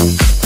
Mm-hmm.